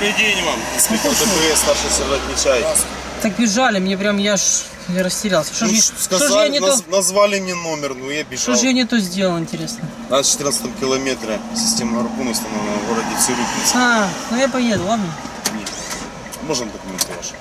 Добрый день вам, инспектор ДПС, старший сержант Нечай. Так бежали, мне прям я ж я растерялся. Что Ну, ж ш- что ж я сказали, не то, наз- назвали мне номер, ну я что бежал. ж я не то сделал, интересно. На 14 километре система гарпуна установлена в городе Цирюпинск. А, ну я поеду, ладно? Нет. Можно документы ваши?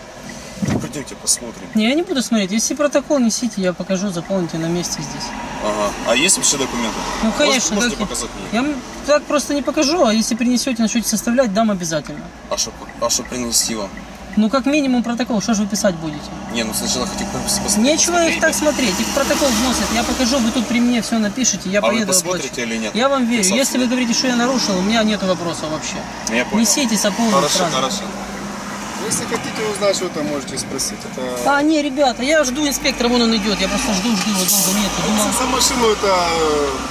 Пойдемте посмотрим. Не, я не буду смотреть. Если протокол несите, я покажу, заполните на месте здесь. Ага. А есть вообще документы? Ну, конечно. Можете, можете показать мне? Я так просто не покажу, а если принесете, начнете составлять, дам обязательно. А что, а что принести вам? Ну, как минимум протокол, что же вы писать будете? Не, ну сначала хотя бы посмотреть. Нечего их так смотреть, их протокол вносят. Я покажу, вы тут при мне все напишите, я А вы поеду посмотрите оплачу. или нет? Я вам верю. Если вы говорите, что я нарушил, у меня нет вопросов вообще. Я понял. Несите полным Хорошо, сразу. хорошо. Если хотите узнать что-то, можете спросить. Это... А, не, ребята, я жду инспектора, вон он идет. Я просто жду, жду, его долго нет. Думал... За машину это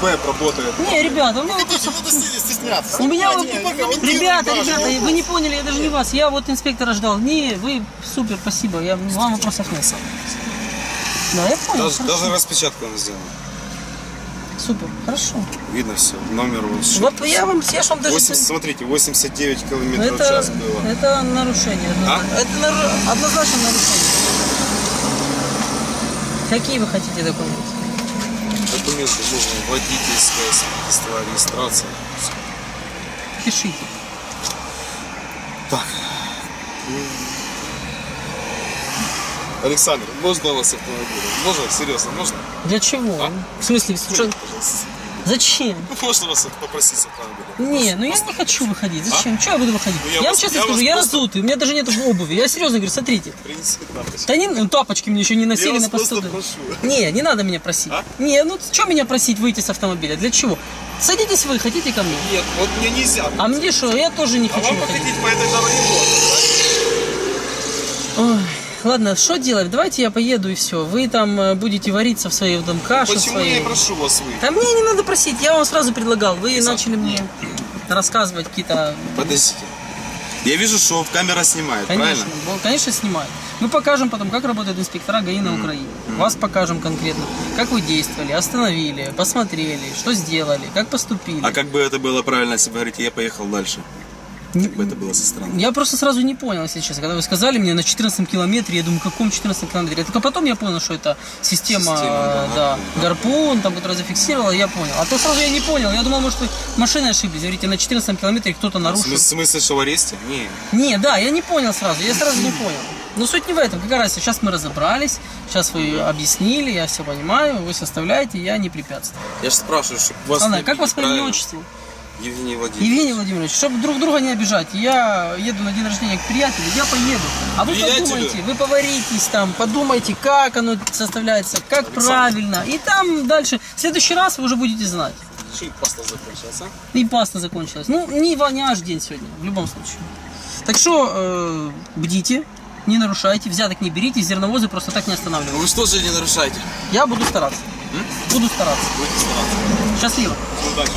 ПЭП работает. Не, ребята, у меня Хотите, вопросов... надо стесня- стесняться. У меня... Вот- Ребята, даже. ребята, вы не поняли, я даже не вас. Я вот инспектора ждал. Не, вы супер, спасибо. Я, вам вопросов нет. Да, я понял. Даже, даже распечатку она сделана. Супер, хорошо. Видно все. Номер вот. Вот я вам, я ж вам даже... 80, смотрите, 89 километров в Это, час было. это нарушение. А? Это нару- однозначно нарушение. Какие вы хотите документы? Документы нужно водительское свидетельство о регистрации. Пишите. Так. Александр, можно у вас автомобиль? Можно? Серьезно, можно? Для чего? А? В смысле, что- зачем? Ну, можно вас попросить автомобиля? Не, ну я не хочу выходить. Зачем? Чего я буду выходить? Ну, я, я вам честно я скажу, я просто- разутый, у меня даже нет обуви. Я серьезно говорю, смотрите. Принеси тапочки. Да не, ну, тапочки мне еще не носили Я на прошу. Не, не надо меня просить. А? Не, ну что меня просить выйти с автомобиля? Для чего? Садитесь вы, хотите ко мне? Нет, вот мне нельзя. А мне что, я тоже не А хочу вам выходить. по этой дороге можно, ладно, что делать? Давайте я поеду и все. Вы там э, будете вариться в своей там каше Почему я своей. и прошу вас выйти? Да мне не надо просить, я вам сразу предлагал. Вы Сам- начали мне рассказывать какие-то... Подождите. Я вижу, что камера снимает, Конечно, правильно? конечно, снимают. Мы покажем потом, как работают инспектора ГАИ на Украине. Вас покажем конкретно, как вы действовали, остановили, посмотрели, что сделали, как поступили. А как бы это было правильно, если бы говорите, я поехал дальше? Как бы это было со стороны? Я просто сразу не понял, если честно. Когда вы сказали мне на 14 километре, я думаю, каком 14 километре? Только потом я понял, что это система, Система, да, да, гарпун, там, которая зафиксировала, я понял. А то сразу я не понял. Я думал, может, вы машиной ошиблись. Говорите, на 14 километре кто-то нарушил. в смысле, что в аресте? Не. Не, да, я не понял сразу, я сразу не понял. Но суть не в этом, какая разница, сейчас мы разобрались, сейчас вы объяснили, я все понимаю, вы составляете, я не препятствую. Я же спрашиваю, чтобы вас... Не как вас по имени отчеству? Евгений Владимирович. Евгений Владимирович, чтобы друг друга не обижать, я еду на день рождения к приятелю, я поеду. А вы Приятелю? подумайте, вы поваритесь там, подумайте, как оно составляется, как правильно. И там дальше, в следующий раз вы уже будете знать. Чей паста закончилась, а? И паста закончилась. Ну, не, не аж день сегодня, в любом случае. Так что э, бдите, не нарушайте, взяток не берите, зерновозы просто так не останавливайте. Вы что же не нарушаете? Я буду стараться. Буду стараться. Будете стараться. Счастливо. Удачи.